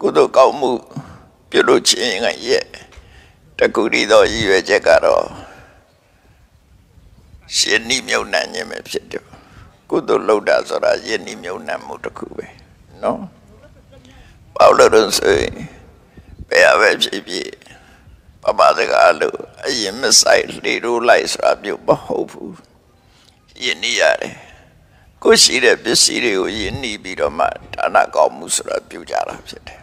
ကုသိုလ်ကောင်းမှုပြုလုပ်ခြင်းရဲ့တကူရီသောရည်ရွယ်ချက်ကတော့ရှင်နိမြုံနှံခြင်းပဲဖြစ်တယ်ကုသိုလ်လုပ်တာဆိုတာယဉ်နိမြုံနှံမှုတစ်ခုပဲနော်ပေါ့လို့တော့ဆိုရင်ဘယ်အပဲဖြစ်ဖြစ်ပပစကားလို့အရင်မဆိုင်လေလို့လိုက်ဆိုတာပြုတ်မဟုတ်ဘူးယဉ်နိရတယ် ကိုရှိတဲ့ပစ္စည်းတွေကိုယဉ်နိပြီးတော့မှဒါနကောင်းမှုဆိုတာပြုကြတာဖြစ်တယ်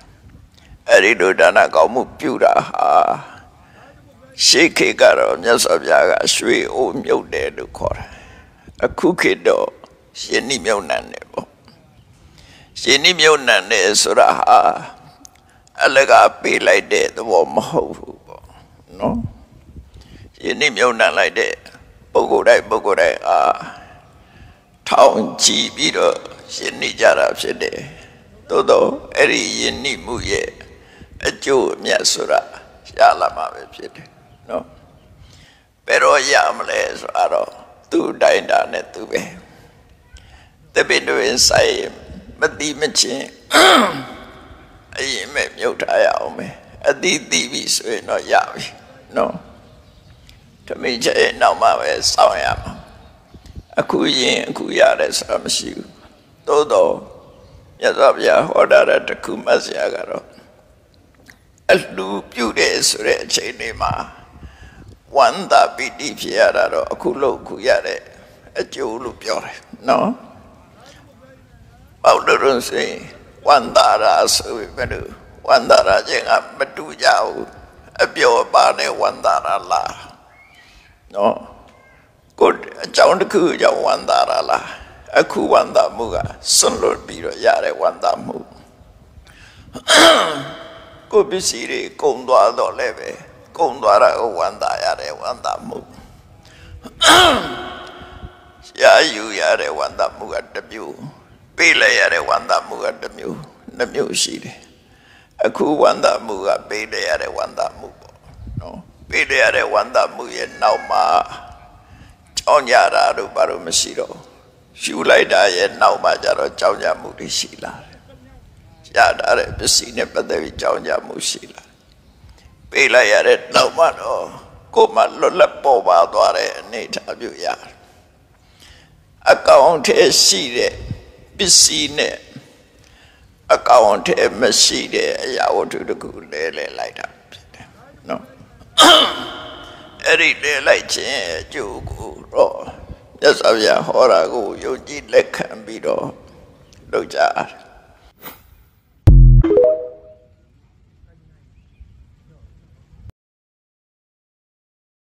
အဲ့ဒီလိုဒါနကောင်းမှုပြုတာဟာရှေးခေတ်ကတော့မြတ်စွာဘုရားကရွှေအိုးမြုပ်တယ်လို့ခေါ်တယ်အခုခေတ်တော့ရှင်နိမြုံနံတယ်ပေါ့ရှင်နိမြုံနံတယ်ဆိုတာဟာအလကားပေးလိုက်တဲ့သဘောမဟုတ်ဘူးပေါ့နော်ရှင်နိမြုံနံလိုက်တဲ့ပုဂ္ဂိုလ်တိုင်းပုဂ္ဂိုလ်တိုင်းအာ ထောင်ကြည့်ပြီးတော့ရှင်နိကြတာဖြစ်တယ်သို့တော့အဲ့ဒီယဉ်နိမှုရဲ့အကျိုးအမြတ်ဆိုတာရလာမှာပဲဖြစ်တယ်နော်ဘယ်တော့ရမလဲဆိုတော့သူ့တိုင်းတာနဲ့သူပဲတပင်တွင်ဆိုင်မတိမချင်းအရင်မဲ့မြုပ်ထားရအောင်ပဲအတိတိပြီဆိုရင်တော့ရပြီနော်တမိတ်ရဲ့နောက်မှပဲစောင့်ရမှာ အခုရင်အခုရတယ်ဆိုတာမရှိဘူးသို့တော့မြတ်စွာဘုရားဟောတာတဲ့တခုမှတ်စရာကတော့အလှပြုတယ်ဆိုတဲ့အချိန်လေးမှာဝန္တာပိတိဖြစ်ရတာတော့အခုလို့အခုရတဲ့အကျိုးလို့ပြောတယ်နော်ပေါ့လို့ဆိုရင်ဝန္တာရာဆိုပြီးဘယ်လိုဝန္တာရာချင်းကမတူကြဘူးအပြောပါနဲ့ဝန္တာရာလားနော် ကိုအကြောင်းတစ်ခုကြောင့်ဝန္တာရာလားအခုဝန္တာမှုကစွန့်လွတ်ပြီးတော့ရတဲ့ဝန္တာမှုကိုပစ္စည်းတွေကုန်သွားတော့လည်းပဲကုန်သွားတာကိုဝမ်းသာရတယ်ဝမ်းသာမှုရာယူရတဲ့ဝမ်းသာမှုကတစ်မျိုးပေးလိုက်ရတဲ့ဝမ်းသာမှုကတစ်မျိုးနှစ်မျိုးရှိတယ်အခုဝမ်းသာမှုကပေးလိုက်ရတဲ့ဝမ်းသာမှုပေါ့နော်ပေးလိုက်ရတဲ့ဝမ်းသာမှုရဲ့နောက်မှာ ကြောင်းကြတာတို့ဘာလို့မရှိတော့ယူလိုက်တာရဲ့နောက်မှာကျတော့ကြောင်းကြမှုတွေရှိလာတယ်ရတာတဲ့ပစ္စည်းနဲ့ပတ်သက်ပြီးကြောင်းကြမှုရှိလာပေးလိုက်ရတဲ့နောက်မှတော့ကိုယ်မှလွတ်လပ်ပေါ်ပါသွားတဲ့အနေထားပြုရတယ်အကောင်ထဲရှိတဲ့ပစ္စည်းနဲ့အကောင်ထဲမရှိတဲ့အရာဝတ္ထုတခုလဲလဲလိုက်တာဖြစ်တယ်နော် အဲ့ဒီလဲလိုက်ခြင်းအကျိုးကိုတော့မြတ်စွာဘုရားဟောတာကိုယုံကြည်လက်ခံပြီးတော့လုပ်ကြတယ်